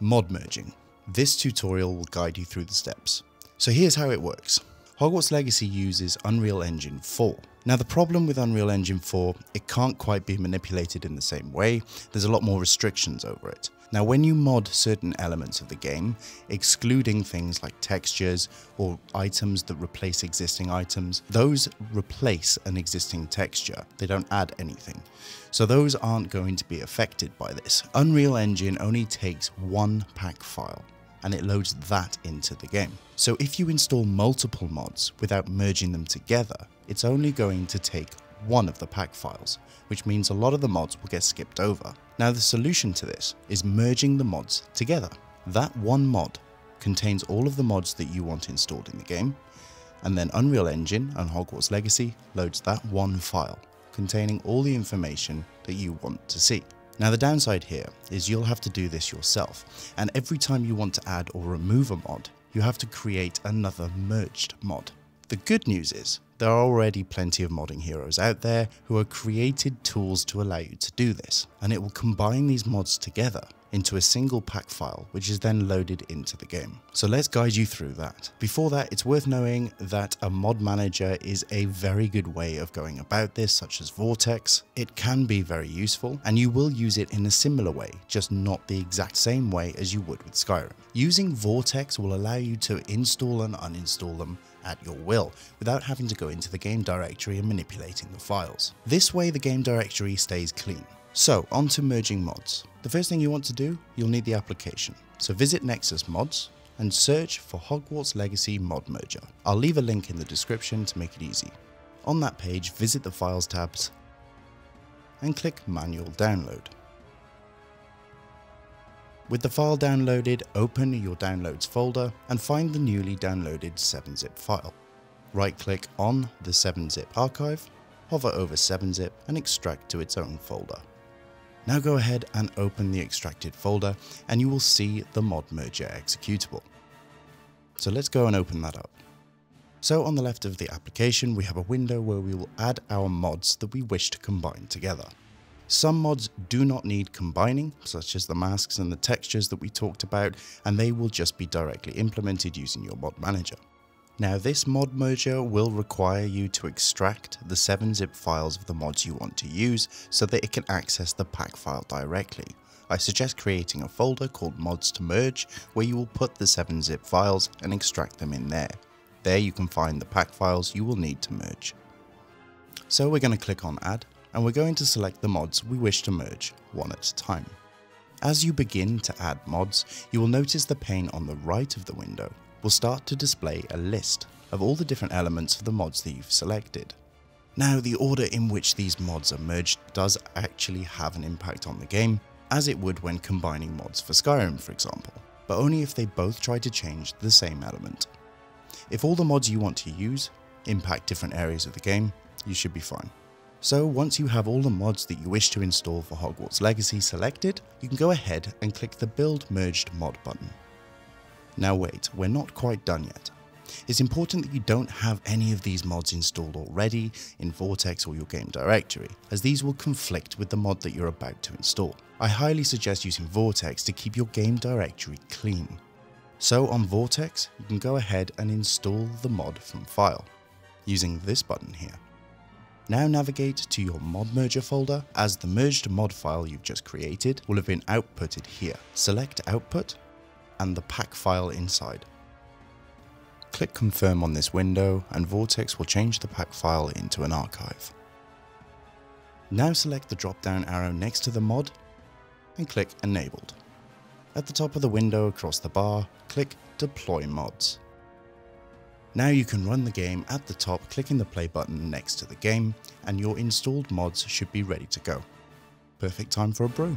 Mod merging. This tutorial will guide you through the steps. So here's how it works. Hogwarts Legacy uses Unreal Engine 4. Now the problem with Unreal Engine 4, it can't quite be manipulated in the same way, there's a lot more restrictions over it. Now when you mod certain elements of the game, excluding things like textures or items that replace existing items, those replace an existing texture, they don't add anything. So those aren't going to be affected by this. Unreal Engine only takes one PAK file and it loads that into the game. So if you install multiple mods without merging them together, it's only going to take one of the PAK files, which means a lot of the mods will get skipped over. Now the solution to this is merging the mods together. That one mod contains all of the mods that you want installed in the game, and then Unreal Engine and Hogwarts Legacy loads that one file containing all the information that you want to see. Now the downside here is you'll have to do this yourself, and every time you want to add or remove a mod, you have to create another merged mod. The good news is, there are already plenty of modding heroes out there who have created tools to allow you to do this, and it will combine these mods together into a single PAK file which is then loaded into the game. So let's guide you through that. Before that, it's worth knowing that a mod manager is a very good way of going about this, such as Vortex. It can be very useful and you will use it in a similar way, just not the exact same way as you would with Skyrim. Using Vortex will allow you to install and uninstall them at your will, without having to go into the game directory and manipulating the files. This way the game directory stays clean. So, on to merging mods. The first thing you want to do, you'll need the application. So visit Nexus Mods and search for Hogwarts Legacy Mod Merger. I'll leave a link in the description to make it easy. On that page, visit the Files tabs and click Manual Download. With the file downloaded, open your Downloads folder and find the newly downloaded 7-zip file. Right-click on the 7-zip archive, hover over 7-zip and extract to its own folder. Now go ahead and open the extracted folder and you will see the mod merger executable. So let's go and open that up. So on the left of the application, we have a window where we will add our mods that we wish to combine together. Some mods do not need combining, such as the masks and the textures that we talked about, and they will just be directly implemented using your mod manager. Now this mod merger will require you to extract the 7-zip files of the mods you want to use so that it can access the PAK file directly. I suggest creating a folder called mods to merge where you will put the 7-zip files and extract them in there. There you can find the PAK files you will need to merge. So we're going to click on add and we're going to select the mods we wish to merge, one at a time. As you begin to add mods, you will notice the pane on the right of the window will start to display a list of all the different elements of the mods that you've selected. Now, the order in which these mods are merged does actually have an impact on the game, as it would when combining mods for Skyrim, for example, but only if they both try to change the same element. If all the mods you want to use impact different areas of the game, you should be fine. So once you have all the mods that you wish to install for Hogwarts Legacy selected, you can go ahead and click the Build Merged Mod button. Now wait, we're not quite done yet. It's important that you don't have any of these mods installed already in Vortex or your game directory, as these will conflict with the mod that you're about to install. I highly suggest using Vortex to keep your game directory clean. So on Vortex, you can go ahead and install the mod from file, using this button here. Now navigate to your mod merger folder as the merged mod file you've just created will have been outputted here. Select output and the PAK file inside. Click confirm on this window and Vortex will change the PAK file into an archive. Now select the drop down arrow next to the mod and click enabled. At the top of the window across the bar, click deploy mods. Now you can run the game at the top clicking the play button next to the game and your installed mods should be ready to go. Perfect time for a brew.